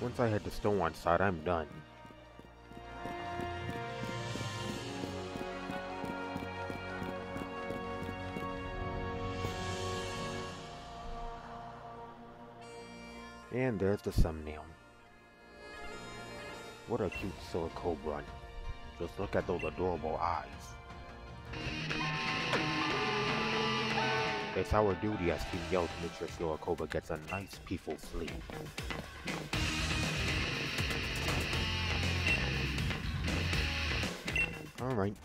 Once I hit the Stow-on-Side, I'm done. And there's the thumbnail. What a cute Silicobra. Just look at those adorable eyes. It's our duty as Team Yell to make sure Silicobra gets a nice peaceful sleep. Alright.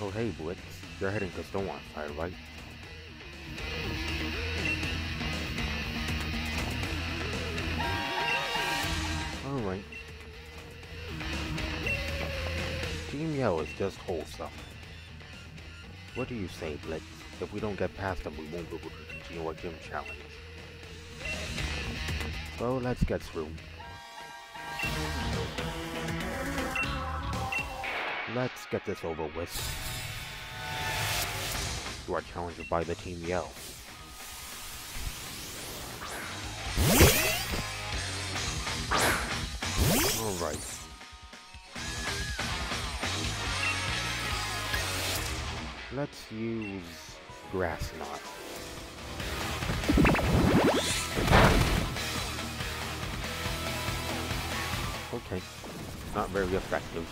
Oh hey Blitz, you're heading to Stonewall side, right? Alright. Team Yell is just wholesome. What do you say, Blitz? If we don't get past them, we won't be able to continue our gym challenge. So let's get through. Let's get this over with. You are challenged by the Team Yell. Let's use Grass Knot. Okay. Not very effective.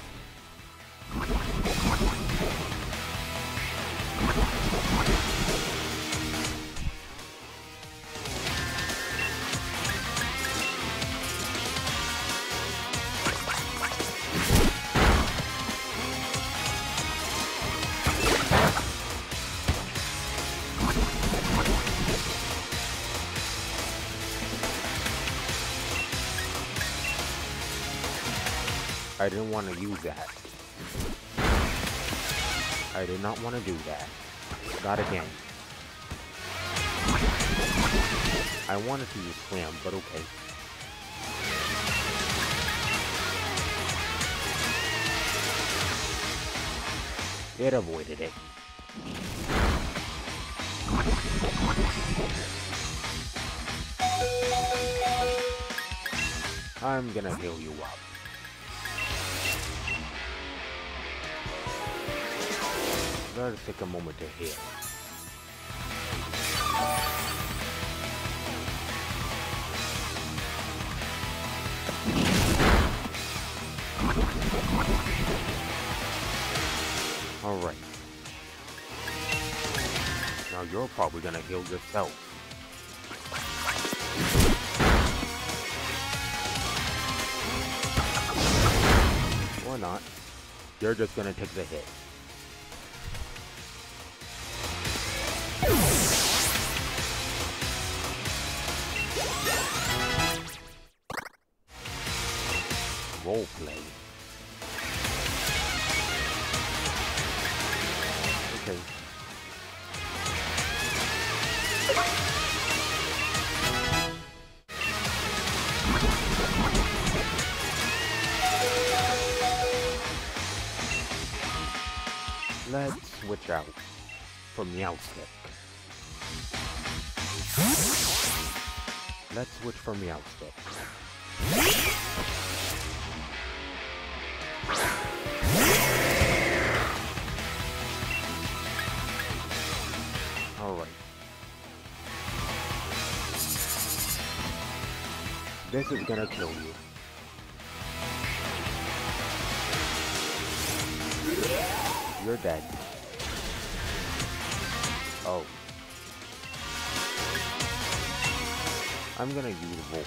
I didn't want to use that. I did not want to do that. Not again. I wanted to use Slam, but okay. It avoided it. I'm gonna heal you up. Let us take a moment to heal. Alright. Now you're probably gonna heal yourself. Or not. You're just gonna take the hit. Roleplay. Okay. Let's switch out from the Meowstic. Let's switch from Meowstic. Alright. This is gonna kill you. You're dead. Oh. I'm gonna use Volt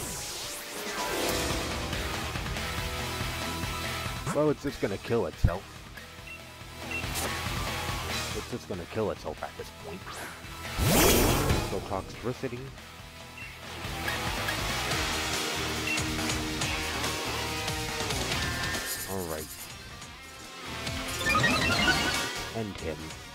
Well, it's just gonna kill itself. It's just gonna kill itself at this point. So Toxtricity. Alright. End him.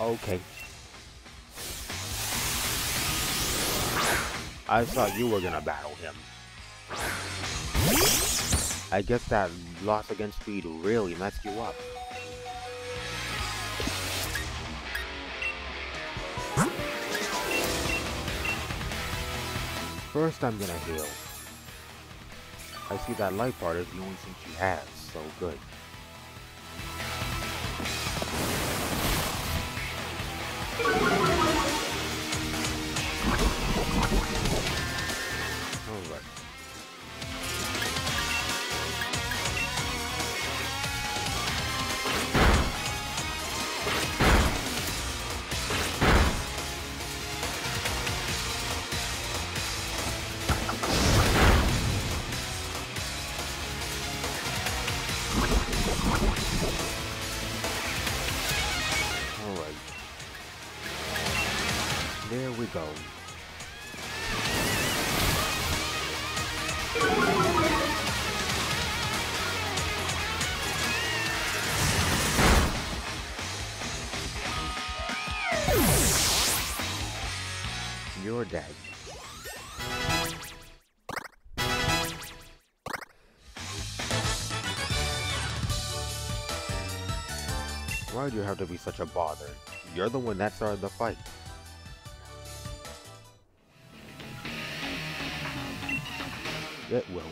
Okay. I thought you were gonna battle him. I guess that loss against speed really messed you up. First I'm gonna heal. I see that life art is the only thing she has, so good. Go. You're dead. Why'd you have to be such a bother? You're the one that started the fight. It will.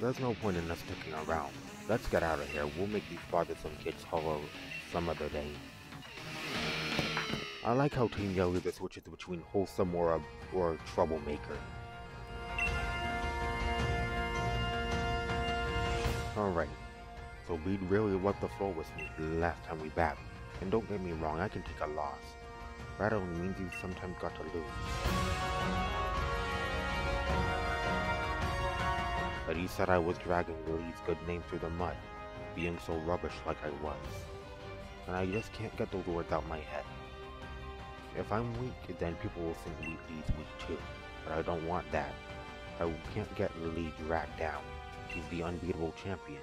There's no point in us sticking around. Let's get out of here. We'll make these bothersome kids hollow some other day. I like how Team Yell either switches between wholesome or a or a troublemaker. Alright, so we really wiped the floor with me the last time we battled. And don't get me wrong, I can take a loss. Battling means you sometimes got to lose. But he said I was dragging Lily's good name through the mud, being so rubbish like I was. And I just can't get those words out my head. If I'm weak, then people will think Wheatley's weak too, but I don't want that. I can't get Lily dragged down. She's the unbeatable champion.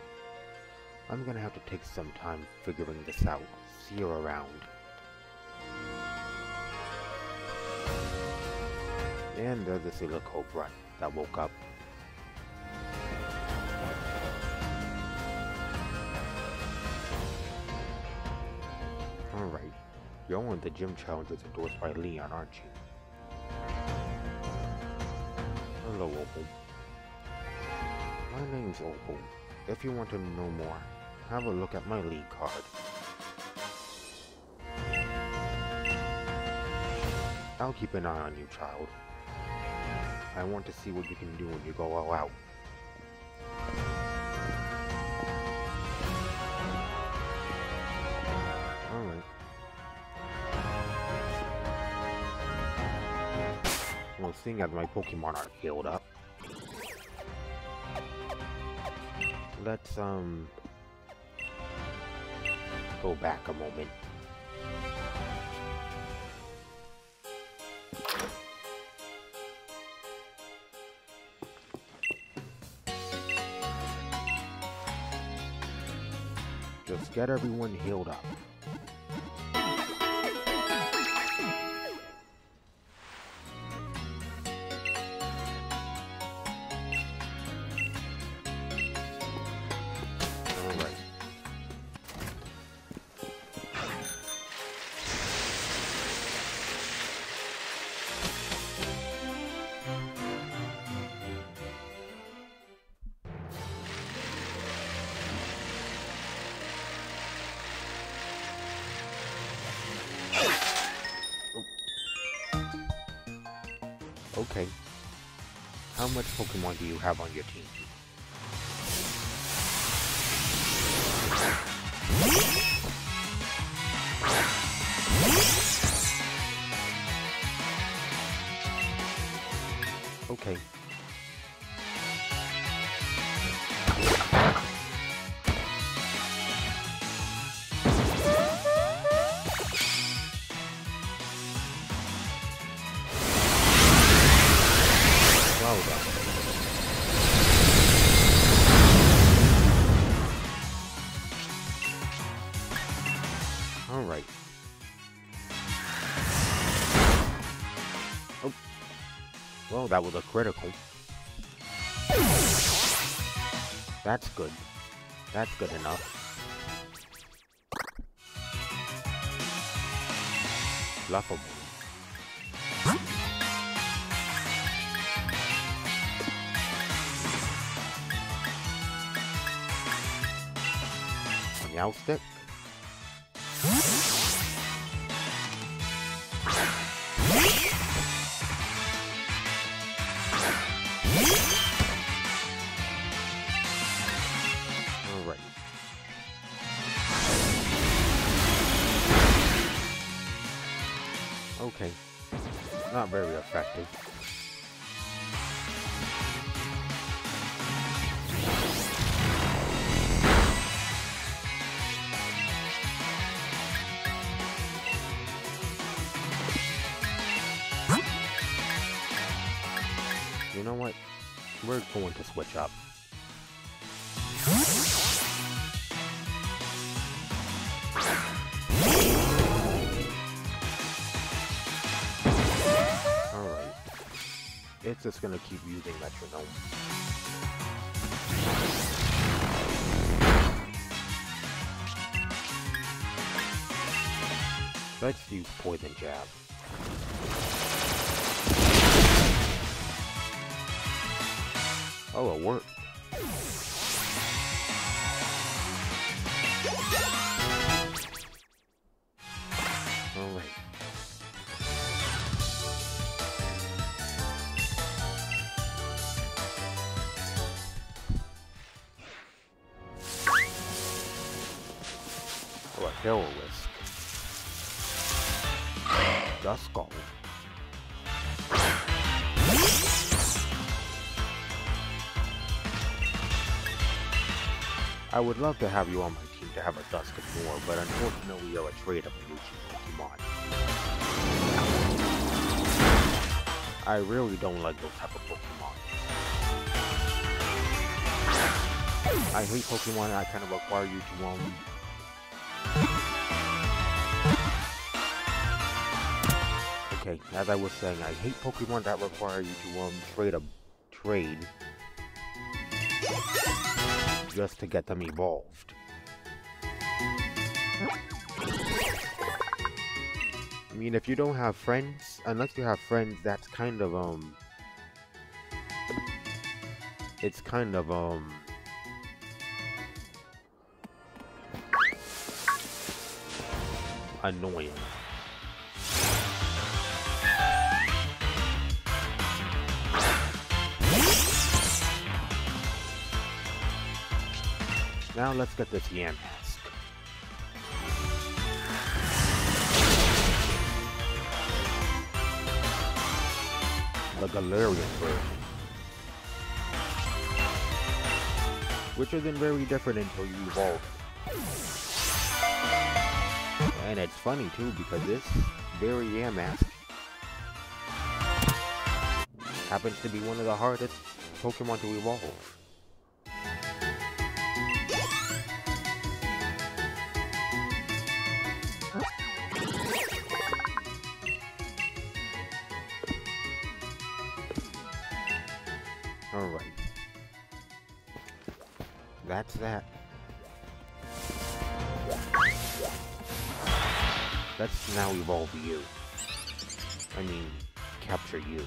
I'm gonna have to take some time figuring this out. See you around. And there's the Silicobra that woke up you're of the gym challenges endorsed by Leon, aren't you? Hello, Opal. My name's Opal. If you want to know more, have a look at my league card. I'll keep an eye on you, child. I want to see what you can do when you go all out. Well, seeing as my Pokemon are healed up, let's, um, go back a moment. Just get everyone healed up. Much Pokemon do you have on your team? Well, that was a critical. That's good. That's good enough. Laughable. Meowstic. Know what? We're going to switch up. Alright. It's just gonna keep using metronome. Let's use poison jab. Oh, it worked. Alright. Oh, a hero risk. Duskull. I would love to have you on my team to have a Dusknoir, but unfortunately you're a trade evolution Pokemon. I really don't like those type of Pokemon. I hate Pokemon that kind of require you to um Okay, as I was saying, I hate Pokemon that require you to um trade a trade just to get them evolved. I mean, if you don't have friends, unless you have friends, that's kind of, um... It's kind of, um... Annoying. Now let's get this Yamask. The Galarian version. Which isn't very different until you evolve. And it's funny too because this very Yamask happens to be one of the hardest Pokemon to evolve. Let's now evolve you. I mean, capture you.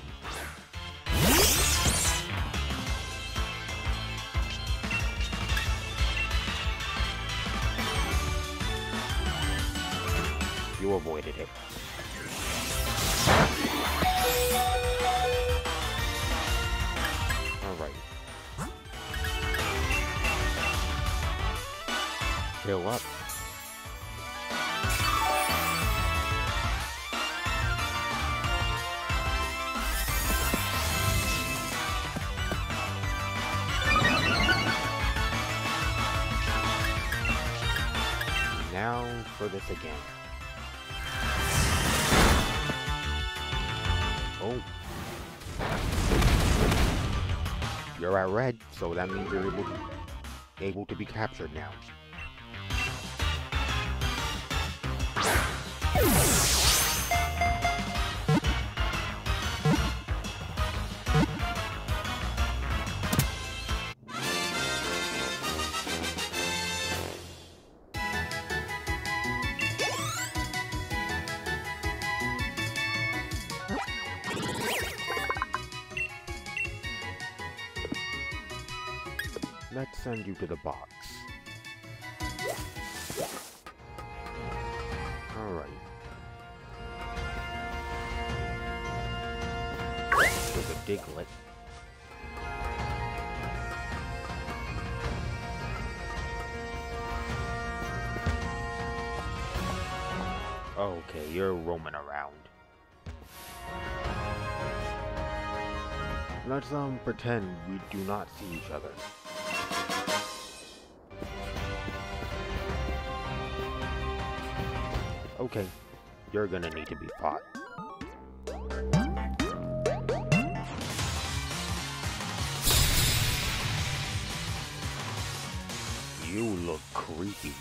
You avoided it. Alright. Heal up. For this again. Oh. You're at red, so that means you're able to, able to be captured now. Send you to the box. Alright. There's a Diglett. Okay, you're roaming around. Let's um pretend we do not see each other. Okay, you're gonna need to be fought. You look creepy.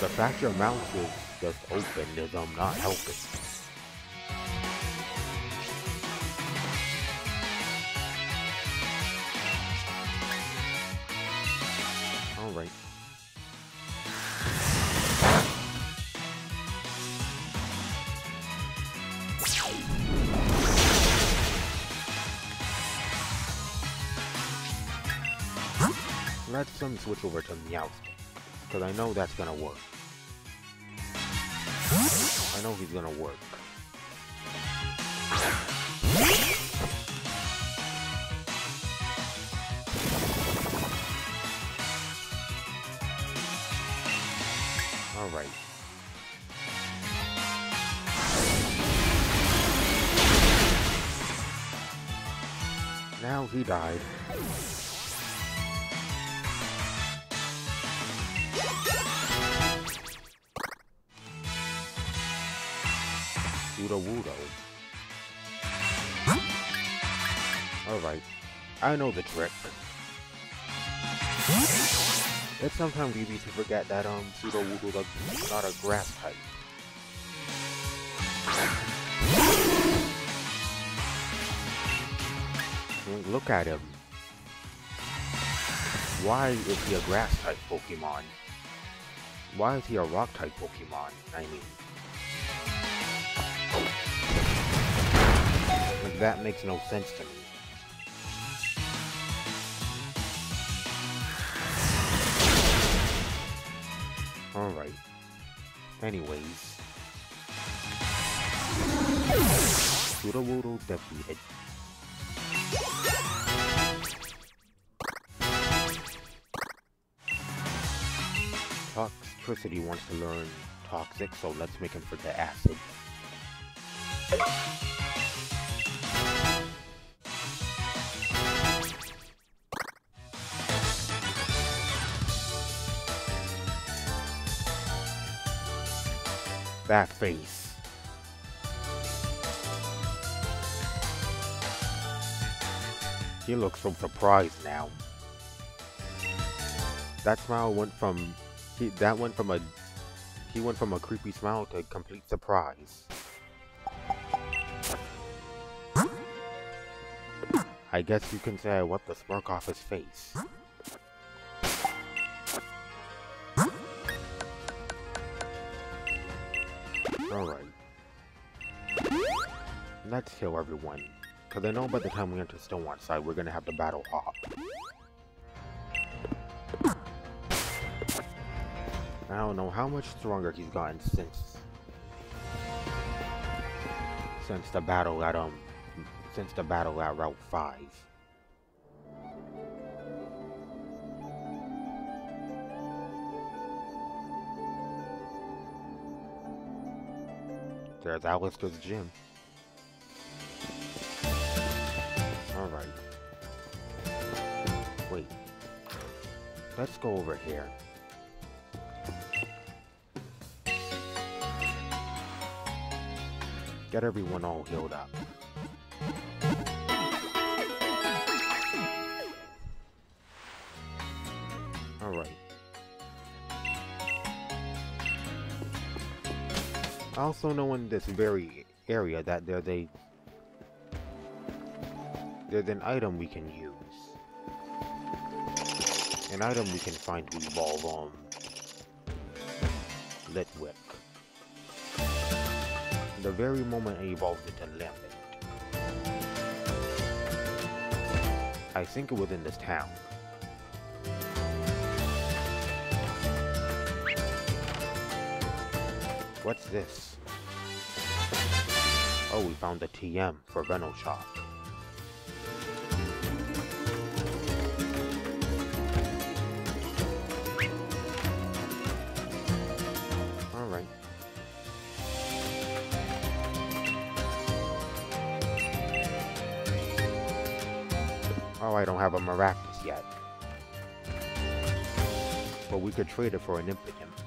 The fact your mouth is just open is I'm not helping. Let's um, switch over to Meowstic, because I know that's gonna work. I know he's gonna work. Alright. Now he died. Sudowoodo. Alright. I know the trick. It's sometimes easy to forget that um Sudowoodo is not a grass type. Look at him. Why is he a grass type Pokemon? Why is he a rock type Pokemon? I mean. That makes no sense to me. Alright. Anyways. Sudowoodo defeated. Toxtricity wants to learn Toxic, so let's make him forget Acid. That face. He looks so surprised now. That smile went from he that went from a he went from a creepy smile to a complete surprise. I guess you can say I wiped the smirk off his face. Alright. Let's heal everyone. Because I know by the time we enter Stone side, we're gonna have to battle Hop. I don't know how much stronger he's gotten since... Since the battle at, um... Since the battle at Route 5. There's outlets to the gym. Alright. Wait. Let's go over here. Get everyone all healed up. I also know in this very area that there's a there's an item we can use. An item we can find to evolve on Litwick. The very moment I evolved into Lampent. I think it was in this town. What's this? Oh, we found the TM for Venoshock. Alright. Oh, I don't have a Maractus yet. But we could trade it for an Impidimp.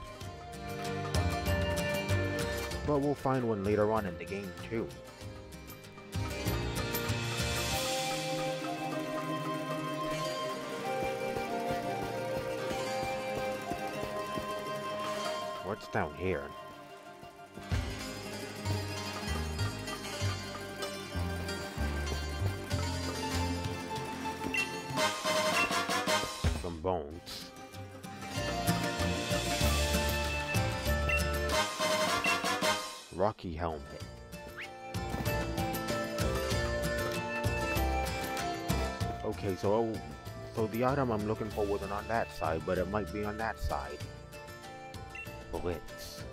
But we'll find one later on in the game too. What's down here? Helmet. Okay, so so the item I'm looking for wasn't on that side, but it might be on that side. Blitz.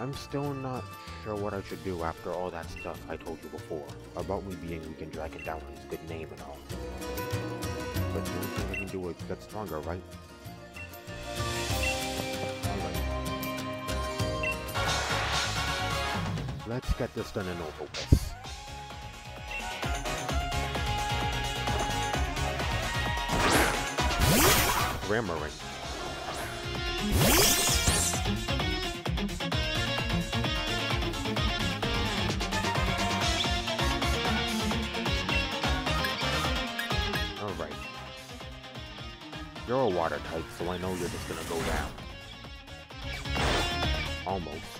I'm still not sure what I should do after all that stuff I told you before about me being weak and dragging down his good name and all. But the only thing I can do is get stronger, right? Let's get this done and over with. Alright. You're a water type, so I know you're just gonna go down. Almost.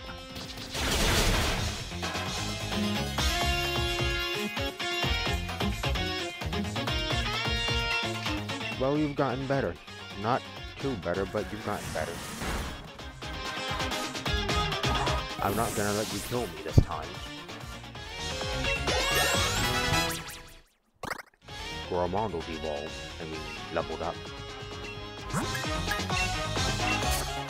You've gotten better. Not too better, but you've gotten better. I'm not gonna let you kill me this time. Goromondo's evolved. I mean, leveled up.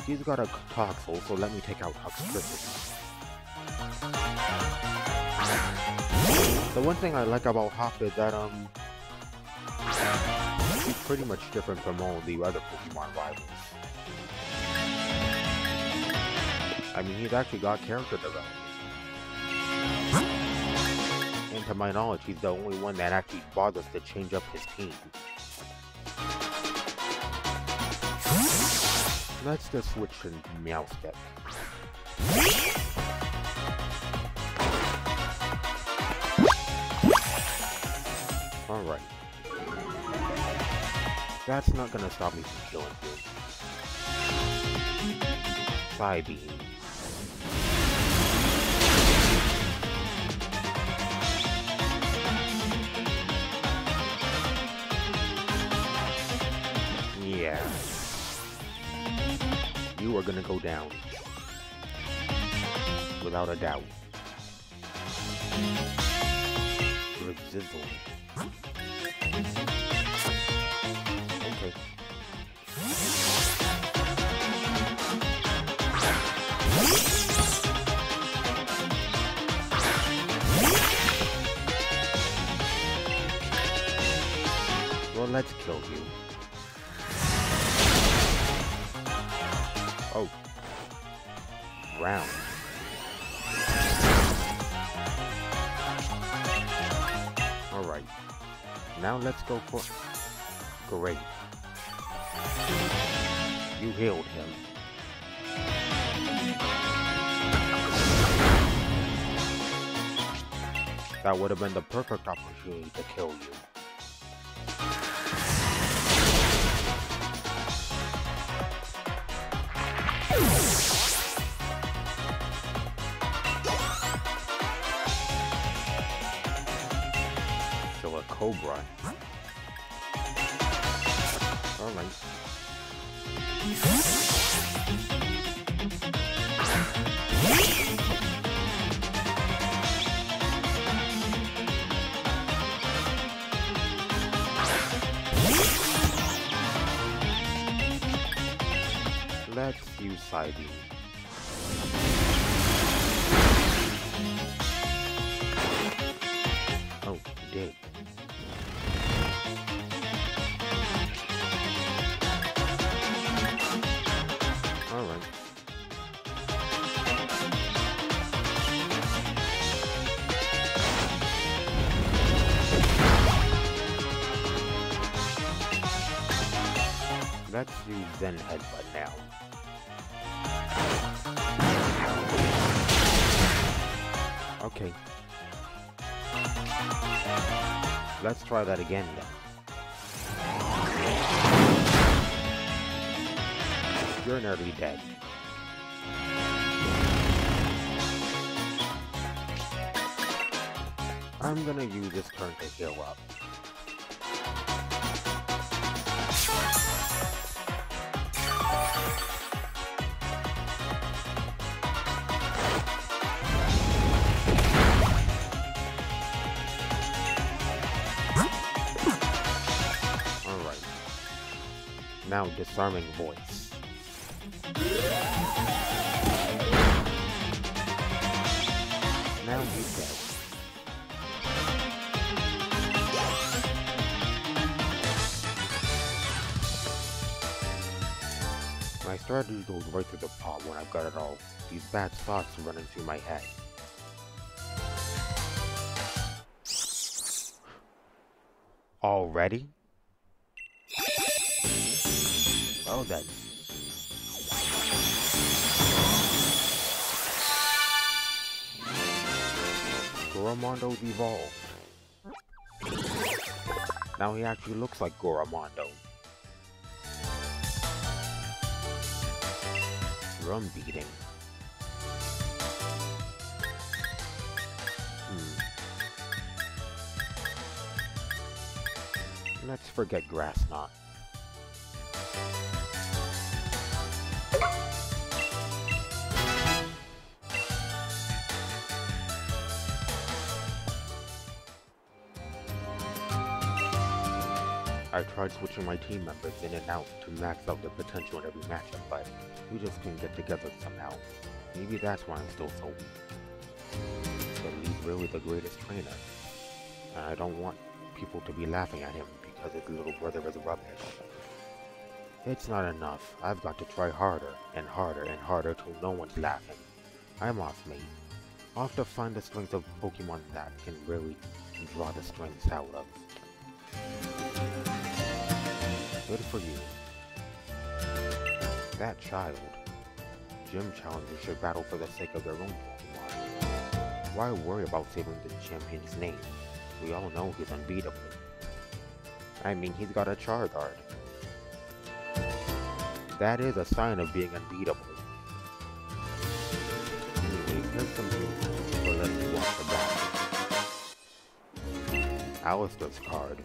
He's got a Toxel, so let me take out Toxtricity. The one thing I like about Hop is that, um, pretty much different from all the other Pokemon rivals. I mean, he's actually got character development. And to my knowledge, he's the only one that actually bothers to change up his team. Let's just switch to Meowstic. That's not gonna stop me from killing you. Psybeam. Yeah. You are gonna go down. Without a doubt. Resizzle. Let's kill you. Oh. Round. Alright. Now let's go for... Great. You healed him. That would have been the perfect opportunity to kill you. Silicobra. Alright. Psybeam. Oh, dig. Alright. Let's use Zen Headbutt now. Okay. Let's try that again then. You're nearly dead. I'm gonna use this turn to heal up. Now disarming voice. Now he's dead. My strategy goes right through the pot when I've got it all. These bad thoughts running through my head. Already? Well then. Goromondo's evolved. Now he actually looks like Goromondo. Drum beating. Hmm. Let's forget Grass Knot. I tried switching my team members in and out to max out their potential in every matchup, but we just couldn't get together somehow. Maybe that's why I'm still so weak. But he's really the greatest trainer. And I don't want people to be laughing at him because his little brother is rubbish. It's not enough. I've got to try harder and harder and harder till no one's laughing. I'm off, mate. Off to find the strength of Pokemon that can really draw the strengths out of. Good for you. That child. Gym challengers should battle for the sake of their own Pokemon. Why worry about saving the champion's name? We all know he's unbeatable. I mean, he's got a Charizard. That is a sign of being unbeatable. Anyway, here's some news, so let's watch the battle. Allister's card.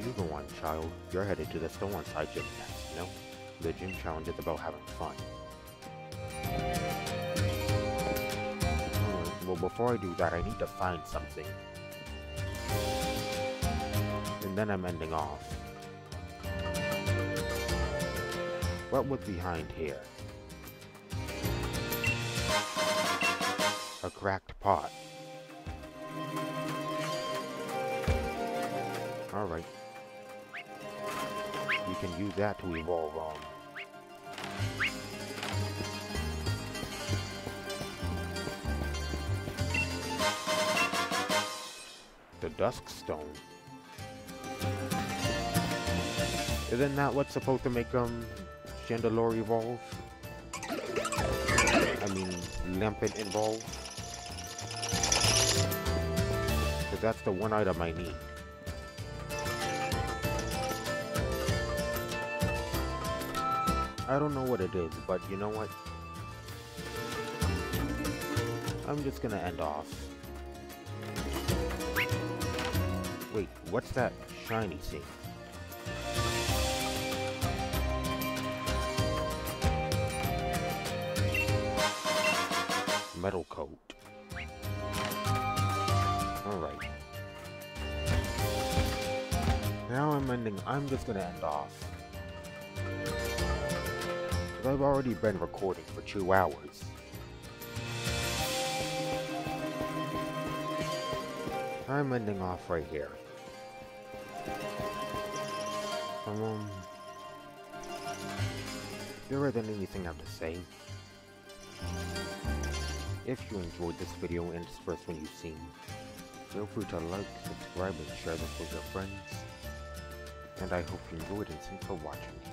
You go on, child. You're headed to the Stow-on-Side Gym next, know? The gym challenge is about having fun. Well before I do that, I need to find something. And then I'm ending off. What was behind here? A cracked pot. Alright can use that to evolve on. The Dusk Stone. Isn't that what's supposed to make um Chandelure evolve? I mean, Lampent evolve? Because that's the one item I need. I don't know what it is, but you know what? I'm just gonna end off. Wait, what's that shiny thing? Metal coat. Alright. Now I'm ending, I'm just gonna end off. I've already been recording for two hours. I'm ending off right here. Um, there isn't anything I have to say. If you enjoyed this video and it's the first one you've seen, feel free to like, subscribe, and share this with your friends. And I hope you enjoyed and thanks for watching.